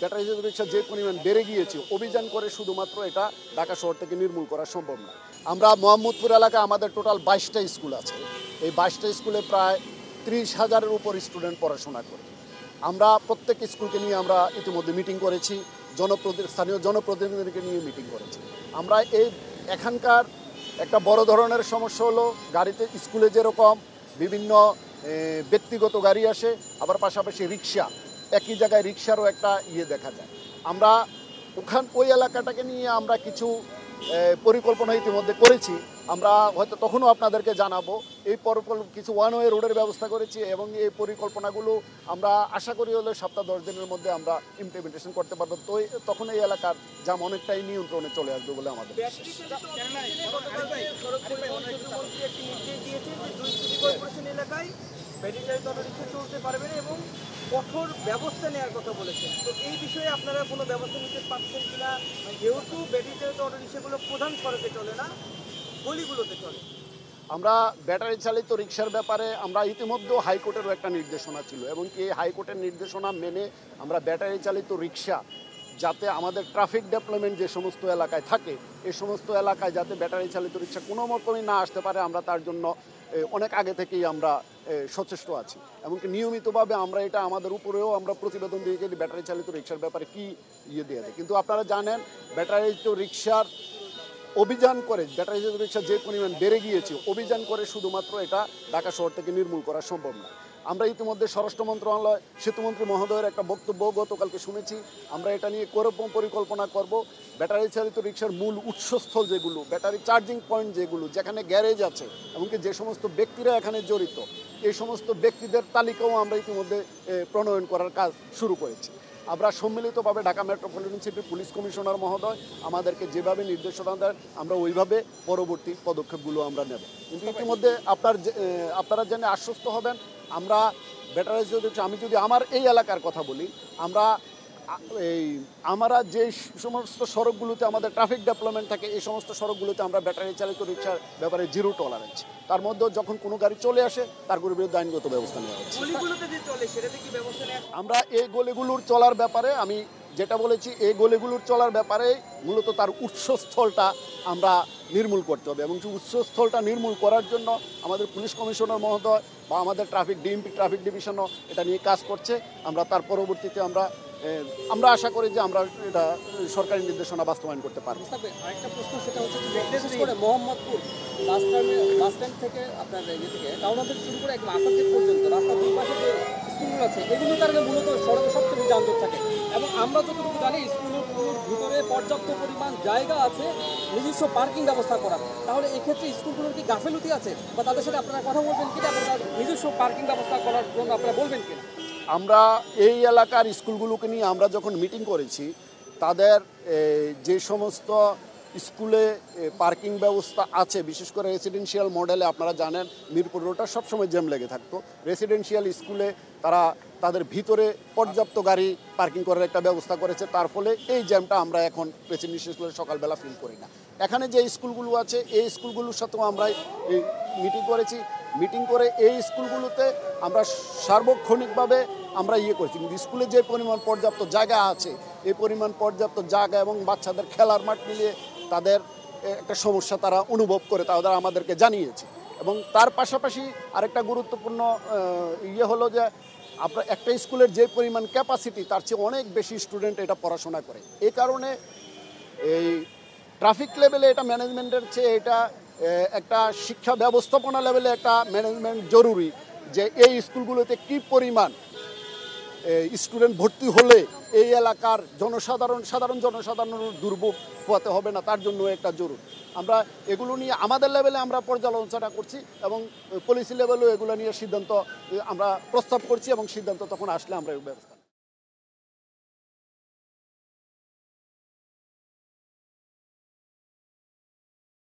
Battery চালিত রিক্সা যে পরিমাণ বেড়ে গিয়েছে, অভিযান করে শুধুমাত্র এটা ঢাকা শহর থেকে নির্মূল করা সম্ভব না আমরা মোহাম্মদপুর এলাকায় আমাদের টোটাল বাইশটা স্কুল আছে। এই বাইশটা স্কুলে প্রায় ত্রিশ হাজারের উপর স্টুডেন্ট পড়াশোনা করে। আমরা প্রত্যেক স্কুলকে নিয়ে আমরা ইতিমধ্যে মিটিং করেছি, জনপ্রতি, স্থানীয় জনপ্রতিনিধিদেরকে নিয়ে মিটিং করেছি। আমরা এই এখানকার একটা বড় ধরনের সমস্যা হলো, গাড়িতে স্কুলে যেরকম বিভিন্ন ব্যক্তিগত গাড়ি আসে, আবার পাশাপাশি রিক্সা। একই জায়গায় রিক্সারও একটা ইয়ে দেখা যায়। আমরা ওখান, ওই এলাকাটাকে নিয়ে আমরা কিছু পরিকল্পনা ইতিমধ্যে করেছি। আমরা হয়তো তখনও আপনাদেরকে জানাব। এই কিছু ওয়ান ওয়ে রোডের ব্যবস্থা করেছি এবং এই পরিকল্পনাগুলো আমরা আশা করি হলে সপ্তাহ দশ দিনের মধ্যে আমরা ইমপ্লিমেন্টেশন করতে পারব। তো তখন এই এলাকার জাম অনেকটাই নিয়ন্ত্রণে চলে আসবে বলে আমাদের এলাকায় ব্যাটারি চালিত অটোরিক্সা চলতে পারবে না এবং কঠোর ব্যবস্থা নেওয়ার কথা বলেছেন। তো এই বিষয়ে আপনারা কোনো ব্যবস্থা নিতে পারছেন কিনা? যেহেতু ব্যাটারি চালিত অটোরিক্সাগুলো প্রধান সড়কে চলে না গলিগুলোতে চলে। আমরা ব্যাটারি চালিত রিক্সার ব্যাপারে আমরা ইতিমধ্যেও হাইকোর্টেরও একটা নির্দেশনা ছিল এবং কি হাইকোর্টের নির্দেশনা মেনে আমরা ব্যাটারি চালিত রিক্সা যাতে আমাদের ট্রাফিক ডেভেলপমেন্ট যে সমস্ত এলাকায় থাকে এই সমস্ত এলাকায় যাতে ব্যাটারি চালিত রিক্সা কোনো রকমই না আসতে পারে আমরা তার জন্য অনেক আগে থেকেই আমরা এ, সচেষ্ট আছি। এমনকি নিয়মিতভাবে আমরা এটা আমাদের উপরেও আমরা প্রতিবেদন দিয়ে গেলে ব্যাটারি চালিত রিক্সার ব্যাপারে কি ইয়ে দিয়ে দেয় কিন্তু আপনারা জানেন, ব্যাটারি চালিত রিক্সার অভিযান করে, ব্যাটারি চালিত রিক্সা যে পরিমাণ বেড়ে গিয়েছে, অভিযান করে শুধুমাত্র এটা ঢাকা শহর থেকে নির্মূল করা সম্ভব না। আমরা ইতিমধ্যে স্বরাষ্ট্র মন্ত্রণালয় সেতুমন্ত্রী মহোদয়ের একটা বক্তব্য গতকালকে শুনেছি। আমরা এটা নিয়ে কোরকম পরিকল্পনা করব। ব্যাটারি চালিত রিক্সার মূল উৎসস্থল যেগুলো, ব্যাটারি চার্জিং পয়েন্ট যেগুলো, যেখানে গ্যারেজ আছে, এমনকি যে সমস্ত ব্যক্তিরা এখানে জড়িত এই সমস্ত ব্যক্তিদের তালিকাও আমরা ইতিমধ্যে প্রণয়ন করার কাজ শুরু করেছি। আমরা সম্মিলিতভাবে ঢাকা মেট্রোপলিটন সিটির পুলিশ কমিশনার মহোদয় আমাদেরকে যেভাবে নির্দেশনা দেন, আমরা ওইভাবে পরবর্তী পদক্ষেপগুলো আমরা নেব। কিন্তু ইতিমধ্যে আপনার আপনারা জেনে আশ্বস্ত হবেন, আমরা ব্যাটারাইজ আমি যদি আমার এই এলাকার কথা বলি, আমরা এই আমরা যে সমস্ত সড়কগুলোতে আমাদের ট্রাফিক ডেভেলপমেন্ট থাকে এই সমস্ত সড়কগুলোতে আমরা ব্যাটারি চালিত রিক্সার ব্যাপারে জিরো টলারেন্স তার মধ্যে যখন কোনো গাড়ি চলে আসে তার বিরুদ্ধে আইনগত ব্যবস্থা নেওয়া হচ্ছে। আমরা এই গলিগুলোর চলার ব্যাপারে আমি যেটা বলেছি এই গলিগুলোর চলার ব্যাপারে মূলত তার উৎসস্থলটা আমরা নির্মূল করতে হবে। এবং সেই উৎসস্থলটা নির্মূল করার জন্য আমাদের পুলিশ কমিশনার মহোদয় বা আমাদের ট্রাফিক ডিএমপি ট্রাফিক ডিভিশনও এটা নিয়ে কাজ করছে। আমরা তার পরবর্তীতে আমরা আমরা আশা করি যে আমরা এটা সরকারি নির্দেশনা বাস্তবায়ন করতে পারব। আরেকটা প্রশ্ন, সেটা হচ্ছে করে থেকে আপনার করে পর্যন্ত আছে মূলত থাকে। এবং আমরা জানি স্কুলগুলোর ভিতরে পর্যাপ্ত পরিমাণ জায়গা আছে, নিজস্ব পার্কিং ব্যবস্থা করার। তাহলে এক্ষেত্রে স্কুলগুলোর কি গাফেলতি আছে? বা তাদের সাথে আপনারা কথা বলবেন কিনা? তার নিজস্ব পার্কিং ব্যবস্থা করার জন্য আপনারা বলবেন কিনা? আমরা এই এলাকার স্কুলগুলোকে নিয়ে আমরা যখন মিটিং করেছি, তাদের যে সমস্ত স্কুলে পার্কিং ব্যবস্থা আছে, বিশেষ করে রেসিডেন্সিয়াল মডেলে আপনারা জানেন, মিরপুর রোডটা সবসময় জ্যাম লেগে থাকতো। রেসিডেন্সিয়াল স্কুলে তারা তাদের ভিতরে পর্যাপ্ত গাড়ি পার্কিং করার একটা ব্যবস্থা করেছে, তার ফলে এই জ্যামটা আমরা এখন রেসিডেন্সিয়াল স্কুলে সকালবেলা ফিল করি না। এখানে যে স্কুলগুলো আছে, এই স্কুলগুলোর সাথেও আমরা মিটিং করেছি। মিটিং করে এই স্কুলগুলোতে আমরা সার্বক্ষণিকভাবে আমরা ইয়ে করছি, কিন্তু স্কুলে যে পরিমাণ পর্যাপ্ত জায়গা আছে, এই পরিমাণ পর্যাপ্ত জায়গা এবং বাচ্চাদের খেলার মাঠ মিলিয়ে তাদের একটা সমস্যা তারা অনুভব করে তাদের আমাদেরকে জানিয়েছে। এবং তার পাশাপাশি আরেকটা গুরুত্বপূর্ণ ইয়ে হলো যে, আপনার একটা স্কুলের যে পরিমাণ ক্যাপাসিটি তার চেয়ে অনেক বেশি স্টুডেন্ট এটা পড়াশোনা করে। এই কারণে এই ট্রাফিক লেভেলে এটা ম্যানেজমেন্টের চেয়ে এটা একটা শিক্ষা ব্যবস্থাপনা লেভেলে একটা ম্যানেজমেন্ট জরুরি যে, এই স্কুলগুলোতে কি পরিমাণ স্টুডেন্ট ভর্তি হলে এই এলাকার জনসাধারণ, সাধারণ জনসাধারণের দুর্ভোগ পোয়াতে হবে না, তার জন্য একটা জরুরি। আমরা এগুলো নিয়ে, আমাদের লেভেলে আমরা পর্যালোচনা করছি এবং পলিসি লেভেলেও এগুলো নিয়ে সিদ্ধান্ত আমরা প্রস্তাব করছি এবং সিদ্ধান্ত তখন আসলে আমরা এই ব্যবস্থা